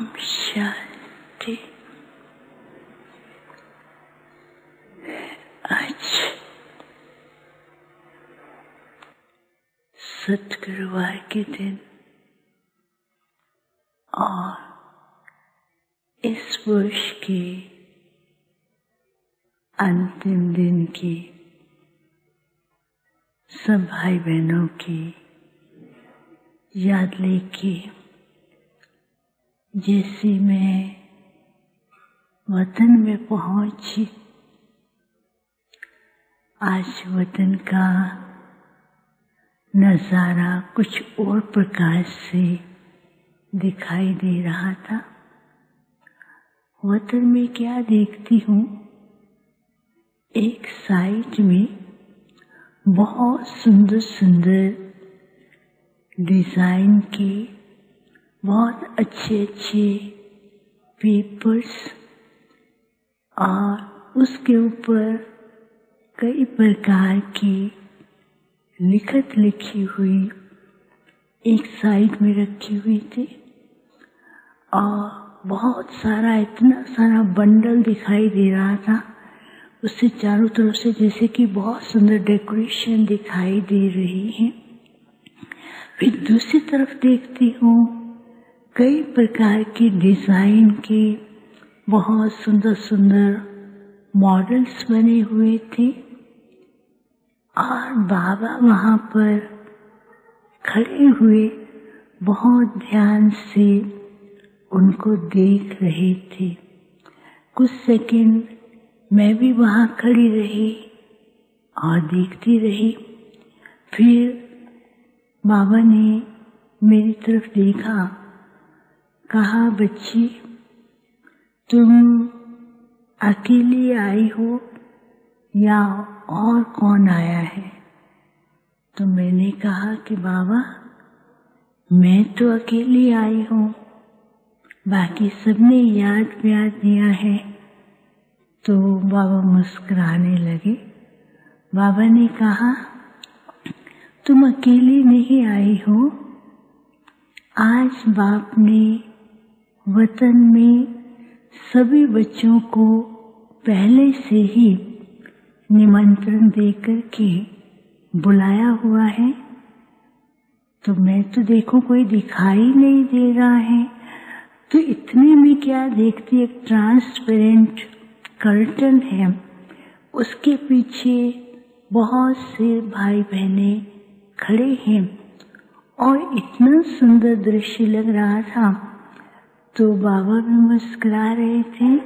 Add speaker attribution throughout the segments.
Speaker 1: शांति आज सतगुरुवार के दिन और इस वर्ष के अंतिम दिन की सब भाई बहनों की याद लेके जैसे मैं वतन में पहुँची, आज वतन का नज़ारा कुछ और प्रकार से दिखाई दे रहा था। वतन में क्या देखती हूँ? एक साइड में बहुत सुंदर सुंदर डिज़ाइन के बहुत अच्छे अच्छे पेपर्स और उसके ऊपर कई प्रकार की लिखत लिखी हुई एक साइड में रखी हुई थी। और बहुत सारा, इतना सारा बंडल दिखाई दे रहा था। उससे चारों तरफ़ से जैसे कि बहुत सुंदर डेकोरेशन दिखाई दे रही है। फिर दूसरी तरफ़ देखती हूँ कई प्रकार की डिज़ाइन के बहुत सुंदर सुंदर मॉडल्स बने हुए थे और बाबा वहाँ पर खड़े हुए बहुत ध्यान से उनको देख रहे थे। कुछ सेकंड मैं भी वहाँ खड़ी रही और देखती रही। फिर बाबा ने मेरी तरफ़ देखा। कहा, बच्ची, तुम अकेली आई हो या और कौन आया है? तो मैंने कहा कि, बाबा, मैं तो अकेली आई हूँ। बाकी सबने याद प्यार दिया है। तो बाबा मुस्कुराने लगे। बाबा ने कहा, तुम अकेली नहीं आई हो। आज बाप ने वतन में सभी बच्चों को पहले से ही निमंत्रण देकर के बुलाया हुआ है। तो मैं तो देखो, कोई दिखाई नहीं दे रहा है। तो इतने में क्या देखती एक ट्रांसपेरेंट कर्टन है। उसके पीछे बहुत से भाई बहने खड़े हैं। और इतना सुंदर दृश्य लग रहा था। तो बाबा भी मुस्कुरा रहे थे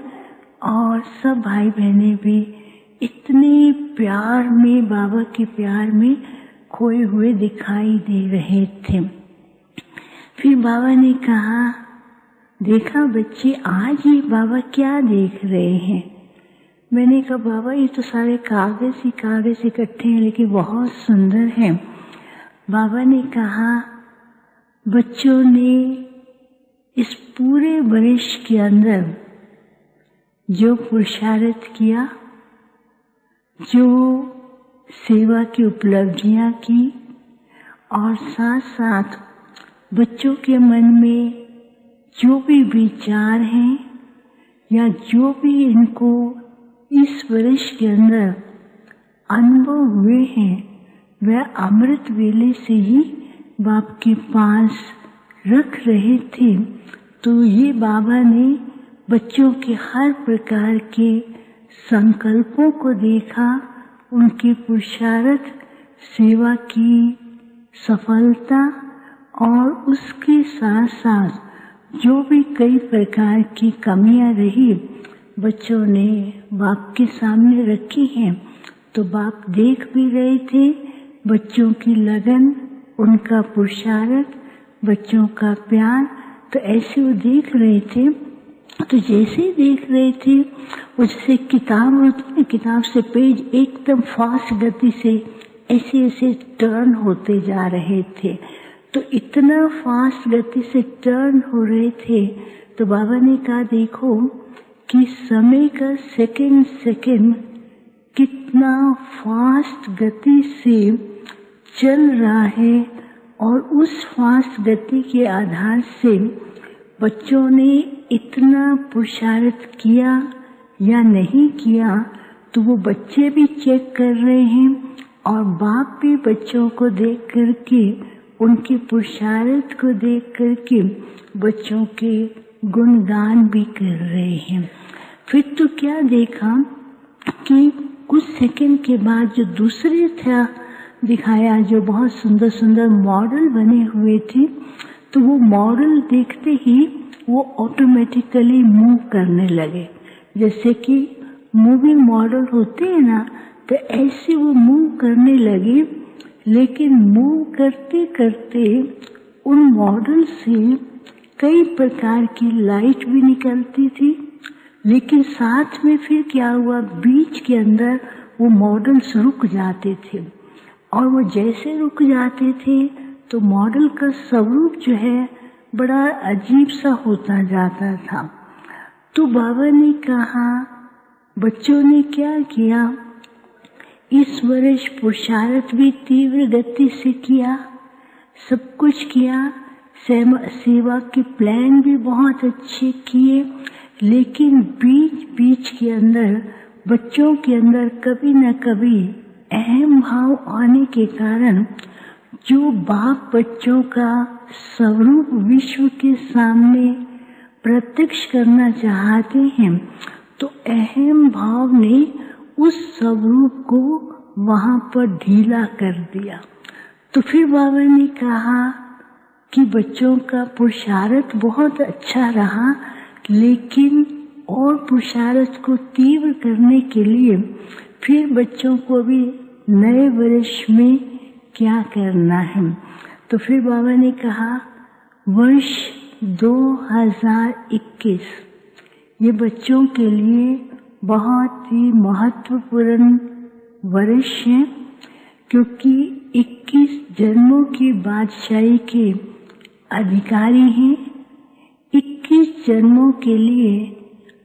Speaker 1: और सब भाई बहने भी इतने प्यार में, बाबा के प्यार में खोए हुए दिखाई दे रहे थे। फिर बाबा ने कहा, देखा बच्चे, आज ही बाबा क्या देख रहे हैं? मैंने कहा, बाबा, ये तो सारे कागज़ ही कागज़ इकट्ठे हैं, लेकिन बहुत सुंदर हैं। बाबा ने कहा, बच्चों ने इस पूरे वर्ष के अंदर जो पुरुषार्थ किया, जो सेवा की उपलब्धियाँ की, और साथ साथ बच्चों के मन में जो भी विचार हैं, या जो भी इनको इस वर्ष के अंदर अनुभव हुए हैं, वह अमृत वेले से ही बाप के पास रख रहे थे तो ये बाबा ने बच्चों के हर प्रकार के संकल्पों को देखा, उनके पुरुषार्थ, सेवा की सफलता और उसके साथ साथ जो भी कई प्रकार की कमियाँ रही, बच्चों ने बाप के सामने रखी हैं तो बाप देख भी रहे थे, बच्चों की लगन, उनका पुरुषार्थ बच्चों का प्यार तो ऐसे वो देख रहे थे तो जैसे ही देख रहे थे, वो जैसे किताब होती है किताब से पेज एकदम फास्ट गति से ऐसे ऐसे टर्न होते जा रहे थे। तो इतना फास्ट गति से टर्न हो रहे थे तो बाबा ने कहा, देखो कि समय का सेकंड सेकंड कितना फास्ट गति से चल रहा है और उस फास्ट गति के आधार से बच्चों ने इतना पुरुषार्थ किया या नहीं किया तो वो बच्चे भी चेक कर रहे हैं और बाप भी बच्चों को देख करके उनके पुरुषार्थ को देख करके बच्चों के गुणगान भी कर रहे हैं। फिर तो क्या देखा कि कुछ सेकंड के बाद जो दूसरे था दिखाया जो बहुत सुंदर सुंदर मॉडल बने हुए थे तो वो मॉडल देखते ही वो ऑटोमेटिकली मूव करने लगे। जैसे कि मूविंग मॉडल होते हैं ना तो ऐसे वो मूव करने लगे, लेकिन मूव करते करते उन मॉडल से कई प्रकार की लाइट भी निकलती थी, लेकिन साथ में फिर क्या हुआ, बीच के अंदर वो मॉडल्स रुक जाते थे। और वो जैसे रुक जाते थे तो मॉडल का स्वरूप जो है, बड़ा अजीब सा होता जाता था। तो बाबा ने कहा, बच्चों ने क्या किया? इस वर्ष पुरुषार्थ भी तीव्र गति से किया, सब कुछ किया सेवा के प्लान भी बहुत अच्छे किए, लेकिन बीच बीच के अंदर, बच्चों के अंदर कभी न कभी अहम भाव आने के कारण जो बाप बच्चों का स्वरूप विश्व के सामने प्रत्यक्ष करना चाहते हैं तो अहम भाव ने उस स्वरूप को वहाँ पर ढीला कर दिया। तो फिर बाबा ने कहा कि बच्चों का पुरुषार्थ बहुत अच्छा रहा, लेकिन और पुरुषार्थ को तीव्र करने के लिए फिर बच्चों को भी नए वर्ष में क्या करना है? तो फिर बाबा ने कहा, वर्ष 2021 ये बच्चों के लिए बहुत ही महत्वपूर्ण वर्ष है, क्योंकि 21 जन्मों की बादशाही के अधिकारी हैं। 21 जन्मों के लिए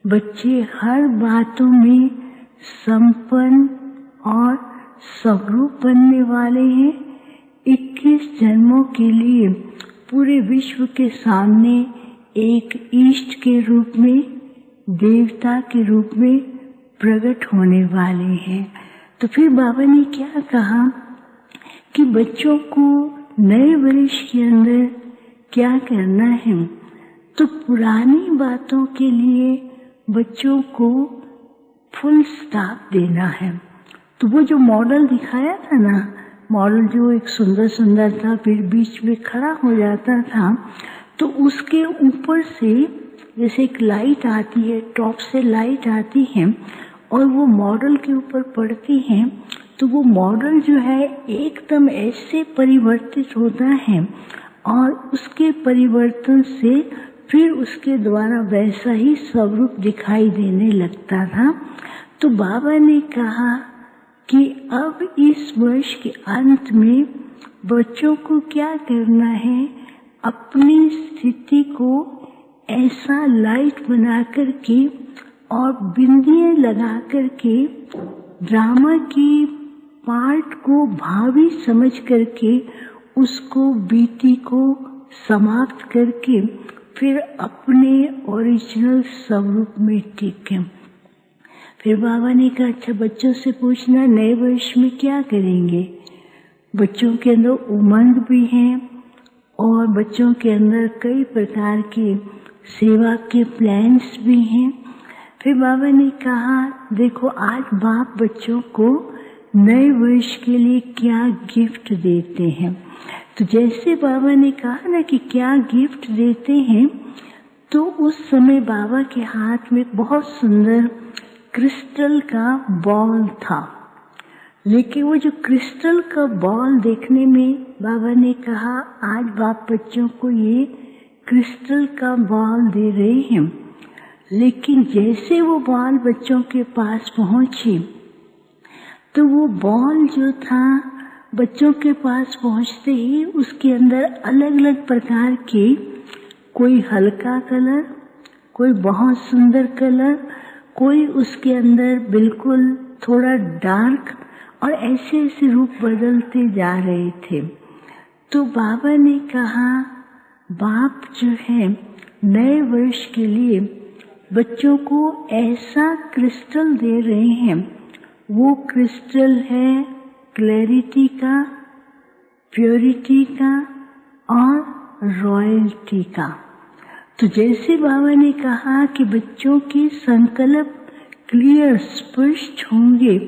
Speaker 1: बच्चे हर बातों में संपन्न और स्वरूप बनने वाले हैं। 21 जन्मों के लिए पूरे विश्व के सामने एक ईष्ट के रूप में, देवता के रूप में प्रकट होने वाले हैं। तो फिर बाबा ने क्या कहा कि बच्चों को नए वर्ष के अंदर क्या करना है? तो पुरानी बातों के लिए बच्चों को फुल स्टॉप देना है। तो वो जो मॉडल दिखाया था ना मॉडल जो एक सुंदर सुंदर था, फिर बीच में खड़ा हो जाता था तो उसके ऊपर से जैसे एक लाइट आती है टॉप से लाइट आती है, और वो मॉडल के ऊपर पड़ती है तो वो मॉडल जो है एकदम ऐसे परिवर्तित होता है, और उसके परिवर्तन से फिर उसके द्वारा वैसा ही स्वरूप दिखाई देने लगता था। तो बाबा ने कहा कि अब इस वर्ष के अंत में बच्चों को क्या करना है, अपनी स्थिति को ऐसा लाइट बना कर के और बिंदियाँ लगा कर के ड्रामा की पार्ट को भावी समझ करके उसको बीती को समाप्त करके फिर अपने ओरिजिनल स्वरूप में टिके। फिर बाबा ने कहा अच्छा बच्चों से पूछना, नए वर्ष में क्या करेंगे? बच्चों के अंदर उमंग भी है और बच्चों के अंदर कई प्रकार के सेवा के प्लान्स भी हैं। फिर बाबा ने कहा, देखो, आज बाप बच्चों को नए वर्ष के लिए क्या गिफ्ट देते हैं? तो जैसे बाबा ने कहा ना कि क्या गिफ्ट देते हैं तो उस समय बाबा के हाथ में बहुत सुंदर क्रिस्टल का बॉल था। लेकिन वो जो क्रिस्टल का बॉल देखने में बाबा ने कहा, आज बाप बच्चों को ये क्रिस्टल का बॉल दे रहे हैं। लेकिन जैसे वो बॉल बच्चों के पास पहुँची तो वो बॉल जो था बच्चों के पास पहुँचते ही उसके अंदर अलग अलग प्रकार के कोई हल्का कलर, कोई बहुत सुंदर कलर कोई उसके अंदर बिल्कुल थोड़ा डार्क और ऐसे ऐसे रूप बदलते जा रहे थे। तो बाबा ने कहा, बाप जो है, नए वर्ष के लिए बच्चों को ऐसा क्रिस्टल दे रहे हैं। वो क्रिस्टल है क्लैरिटी का, प्योरिटी का और रॉयल्टी का। तो जैसे बाबा ने कहा कि बच्चों के संकल्प क्लियर स्पष्ट होंगे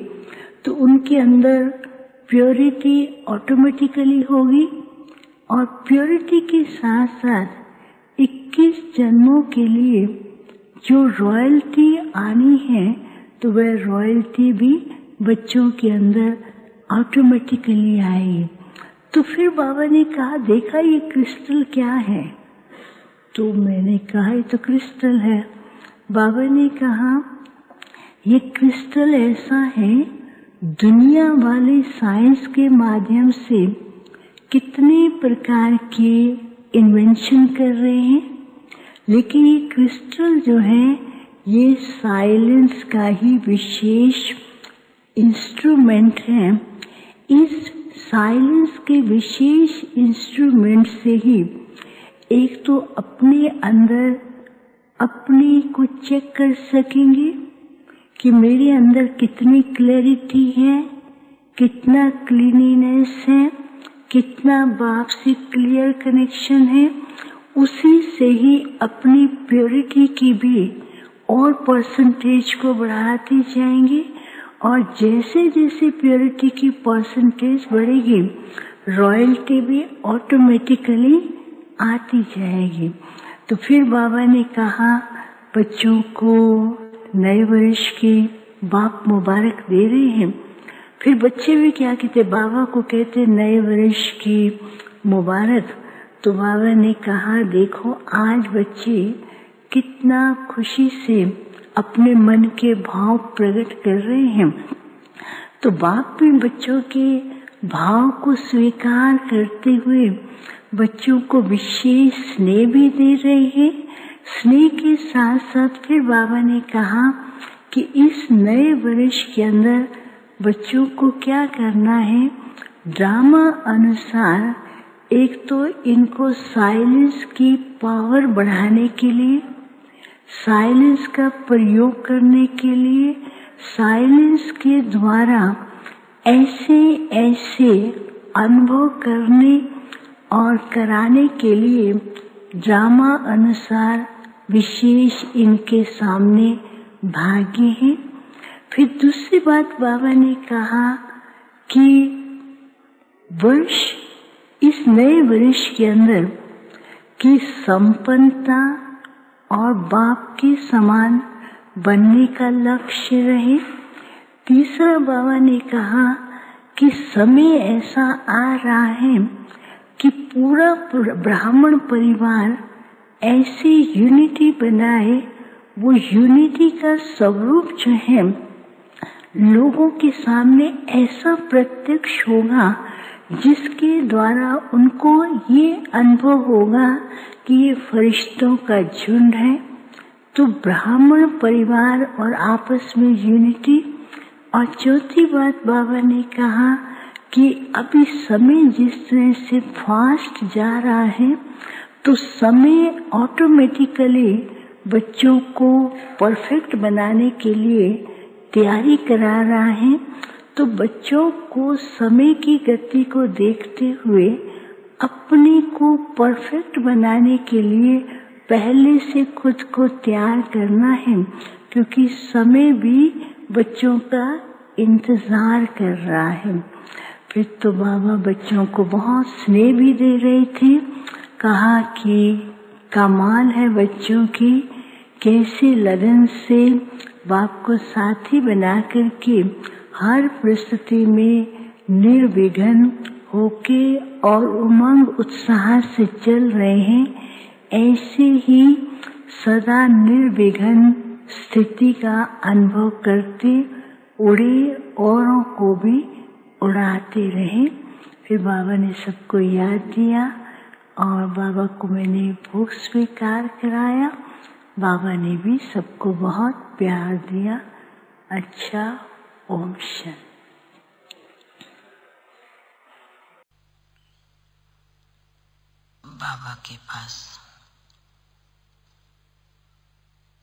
Speaker 1: तो उनके अंदर प्योरिटी ऑटोमेटिकली होगी और प्योरिटी के साथ साथ 21 जन्मों के लिए जो रॉयल्टी आनी है तो वह रॉयल्टी भी बच्चों के अंदर ऑटोमेटिकली आएगी। तो फिर बाबा ने कहा, देखा ये क्रिस्टल क्या है? तो मैंने कहा, ये तो क्रिस्टल है। बाबा ने कहा, ये क्रिस्टल ऐसा है, दुनिया वाले साइंस के माध्यम से कितने प्रकार के इन्वेंशन कर रहे हैं, लेकिन ये क्रिस्टल जो है, ये साइलेंस का ही विशेष इंस्ट्रूमेंट है। इस साइलेंस के विशेष इंस्ट्रूमेंट से ही एक तो अपने अंदर अपने को चेक कर सकेंगे कि मेरे अंदर कितनी क्लैरिटी है, कितना क्लीनिनेस है, कितना बाप से क्लियर कनेक्शन है। उसी से ही अपनी प्योरिटी की भी और परसेंटेज को बढ़ाते जाएँगे और जैसे जैसे प्योरिटी की परसेंटेज बढ़ेगी रॉयल्टी भी ऑटोमेटिकली आती जाएगी। तो फिर बाबा ने कहा, बच्चों को नए वर्ष के बाप मुबारक दे रहे हैं। फिर बच्चे भी क्या कहते, बाबा को कहते, नए वर्ष की मुबारक। तो बाबा ने कहा, देखो, आज बच्चे कितना खुशी से अपने मन के भाव प्रकट कर रहे हैं। तो बाप भी बच्चों के भाव को स्वीकार करते हुए बच्चों को विशेष स्नेह भी दे रहे हैं। स्नेह के साथ साथ फिर बाबा ने कहा कि इस नए वर्ष के अंदर बच्चों को क्या करना है? ड्रामा अनुसार एक तो इनको साइलेंस की पावर बढ़ाने के लिए, साइलेंस का प्रयोग करने के लिए, साइलेंस के द्वारा ऐसे ऐसे अनुभव करने और कराने के लिए ड्रामा अनुसार विशेष इनके सामने भाग्य है। फिर दूसरी बात बाबा ने कहा कि वर्ष, इस नए वर्ष के अंदर की संपन्नता और बाप के समान बनने का लक्ष्य रहे। तीसरा बाबा ने कहा कि समय ऐसा आ रहा है कि पूरा ब्राह्मण परिवार ऐसी यूनिटी बनाए, वो यूनिटी का स्वरूप जो है, लोगों के सामने ऐसा प्रत्यक्ष होगा, जिसके द्वारा उनको ये अनुभव होगा कि ये फरिश्तों का झुंड है। तो ब्राह्मण परिवार और आपस में यूनिटी और चौथी बात बाबा ने कहा कि अभी समय जिस तरह से फास्ट जा रहा है तो समय ऑटोमेटिकली बच्चों को परफेक्ट बनाने के लिए तैयारी करा रहा है। तो बच्चों को समय की गति को देखते हुए अपने को परफेक्ट बनाने के लिए पहले से खुद को तैयार करना है, क्योंकि समय भी बच्चों का इंतज़ार कर रहा है। फिर तो बाबा बच्चों को बहुत स्नेह भी दे रहे थे। कहा कि कमाल है बच्चों की, कैसे लगन से बाप को साथी बना करके हर परिस्थिति में निर्विघ्न होके और उमंग उत्साह से चल रहे हैं, ऐसे ही सदा निर्विघ्न स्थिति का अनुभव करते उड़े औरों को भी उड़ाते रहे। फिर बाबा ने सबको याद दिया और बाबा को मैंने भूख स्वीकार कराया। बाबा ने भी सबको बहुत प्यार दिया। अच्छा ओम शांति
Speaker 2: बाबा के पास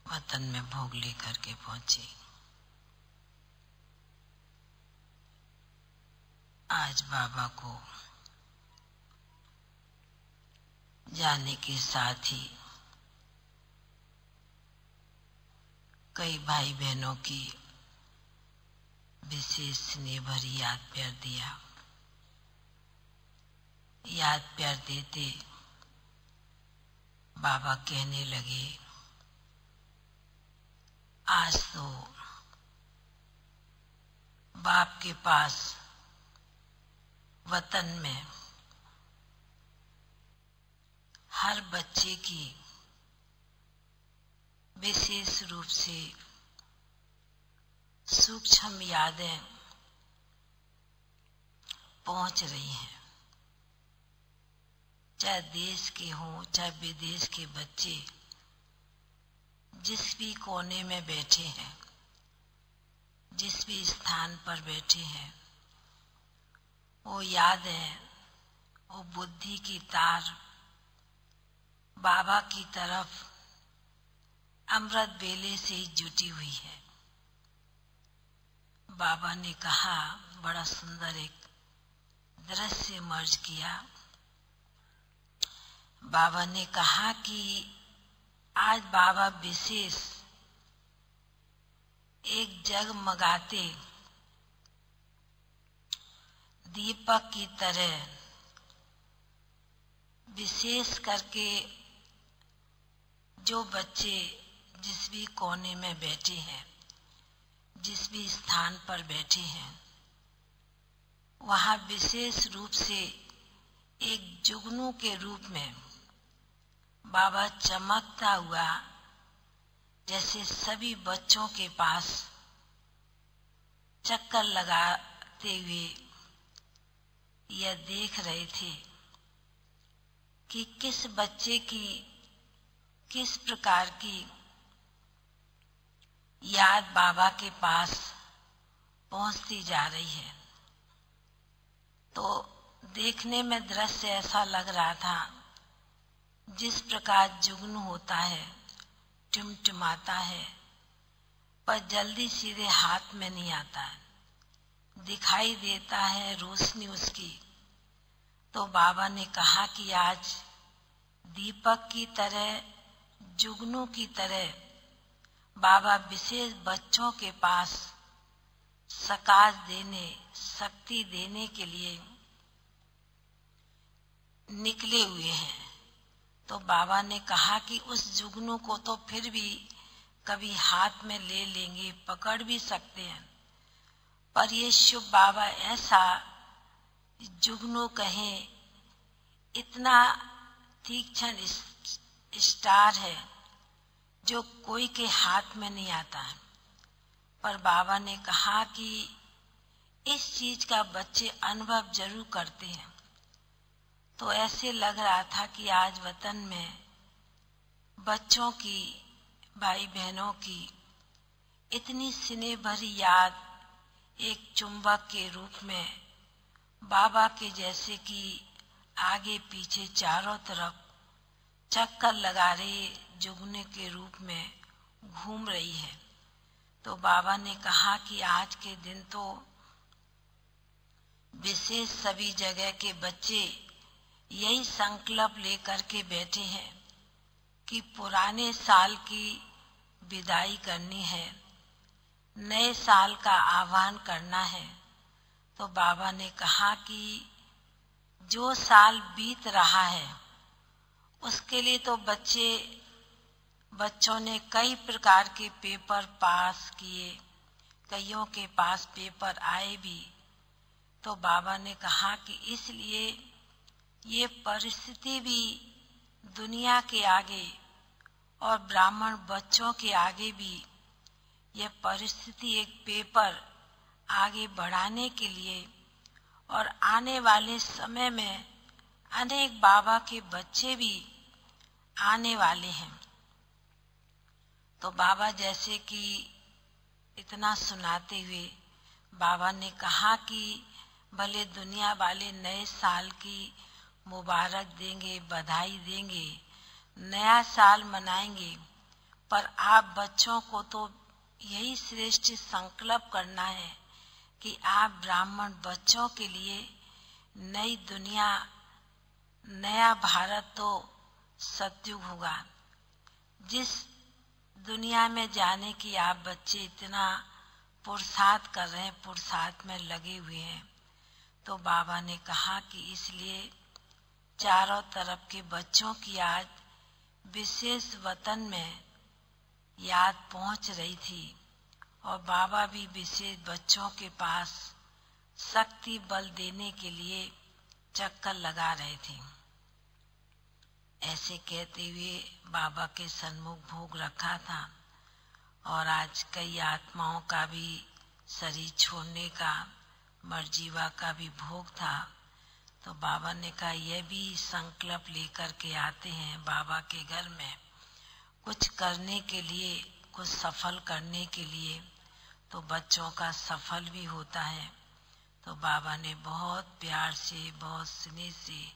Speaker 2: वतन में भोग लेकर के पहुँचे। आज बाबा को जाने के साथ ही कई भाई बहनों की विशेष स्नेह भरी याद प्यार दिया। याद प्यार देते बाबा कहने लगे, आज तो बाप के पास वतन में। हर बच्चे की विशेष रूप से सूक्ष्म यादें पहुँच रही हैं। चाहे देश के हों, चाहे विदेश के बच्चे जिस भी कोने में बैठे हैं, जिस भी स्थान पर बैठे हैं वो याद है वो बुद्धि की तार, बाबा की तरफ़ अमृत बेले से जुटी हुई है। बाबा ने कहा, बड़ा सुंदर एक दृश्य मर्ज किया। बाबा ने कहा कि आज बाबा विशेष एक जग मगाते दीपक की तरह, विशेष करके जो बच्चे जिस भी कोने में बैठे हैं, जिस भी स्थान पर बैठे हैं, वहाँ विशेष रूप से एक जुगनू के रूप में बाबा चमकता हुआ, जैसे सभी बच्चों के पास चक्कर लगाते हुए यह देख रहे थे कि किस बच्चे की, किस प्रकार की याद बाबा के पास पहुँचती जा रही है। तो देखने में दृश्य ऐसा लग रहा था, जिस प्रकार जुगन होता है, टिमटिमाता है, पर जल्दी सीधे हाथ में नहीं आता है। दिखाई देता है रोशनी उसकी। तो बाबा ने कहा कि आज दीपक की तरह, जुगनू की तरह, बाबा विशेष बच्चों के पास सकाश देने, शक्ति देने के लिए निकले हुए हैं। तो बाबा ने कहा कि उस जुगनू को तो फिर भी कभी हाथ में ले लेंगे, पकड़ भी सकते हैं। पर ये शिव बाबा ऐसा जुगनू कहें, इतना तीक्ष्ण स्टार है जो कोई के हाथ में नहीं आता है। पर बाबा ने कहा कि इस चीज़ का बच्चे अनुभव ज़रूर करते हैं। तो ऐसे लग रहा था कि आज वतन में बच्चों की भाई बहनों की इतनी सिने भरी याद एक चुंबक के रूप में बाबा के जैसे कि आगे पीछे चारों तरफ़ चक्कर लगा रहे जुगने के रूप में घूम रही है। तो बाबा ने कहा कि आज के दिन तो विशेष सभी जगह के बच्चे यही संकल्प लेकर के बैठे हैं कि पुराने साल की विदाई करनी है। नए साल का आह्वान करना है। तो बाबा ने कहा कि जो साल बीत रहा है, उसके लिए तो बच्चे, बच्चों ने कई प्रकार के पेपर पास किए, कईयों के पास पेपर आए भी। तो बाबा ने कहा कि इसलिए ये परिस्थिति भी दुनिया के आगे और ब्राह्मण बच्चों के आगे भी यह परिस्थिति एक पेपर आगे बढ़ाने के लिए और आने वाले समय में अनेक बाबा के बच्चे भी आने वाले हैं। तो बाबा जैसे कि इतना सुनाते हुए बाबा ने कहा कि भले दुनिया वाले नए साल की मुबारक देंगे, बधाई देंगे, नया साल मनाएँगे, पर आप बच्चों को तो यही श्रेष्ठ संकल्प करना है कि आप ब्राह्मण बच्चों के लिए नई दुनिया, नया भारत तो सत्युग होगा। जिस दुनिया में जाने की आप बच्चे इतना पुरुषार्थ कर रहे हैं पुरुषार्थ में लगे हुए हैं तो बाबा ने कहा कि इसलिए चारों तरफ़ के बच्चों की आज विशेष वतन में याद पहुँच रही थी और बाबा भी विशेष बच्चों के पास शक्ति बल देने के लिए चक्कर लगा रहे थे। ऐसे कहते हुए बाबा के सन्मुख भोग रखा था और आज कई आत्माओं का भी शरीर छोड़ने का, मर्जीवा का भी भोग था। तो बाबा ने कहा, यह भी संकल्प लेकर के आते हैं बाबा के घर में। कुछ करने के लिए, कुछ सफल करने के लिए तो बच्चों का सफल भी होता है। तो बाबा ने बहुत प्यार से, बहुत स्नेह से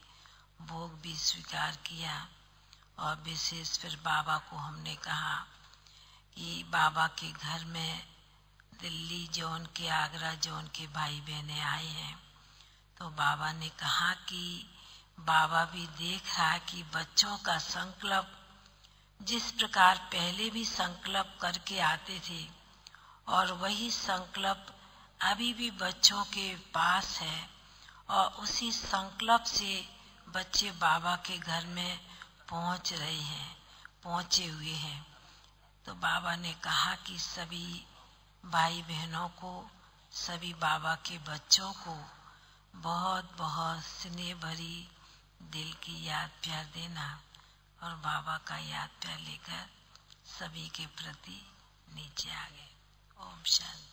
Speaker 2: भोग भी स्वीकार किया और विशेष फिर बाबा को हमने कहा कि बाबा के घर में दिल्ली जोन के, आगरा जोन के भाई बहने आए हैं। तो बाबा ने कहा कि बाबा भी देख रहा कि बच्चों का संकल्प जिस प्रकार पहले भी संकल्प करके आते थे और वही संकल्प अभी भी बच्चों के पास है और उसी संकल्प से बच्चे बाबा के घर में पहुँच रहे हैं, पहुँचे हुए हैं। तो बाबा ने कहा कि सभी भाई बहनों को, सभी बाबा के बच्चों को बहुत बहुत स्नेह भरी दिल की याद प्यार देना। और बाबा का याद प्या लेकर सभी के प्रति नीचे आ गए ओम शांति।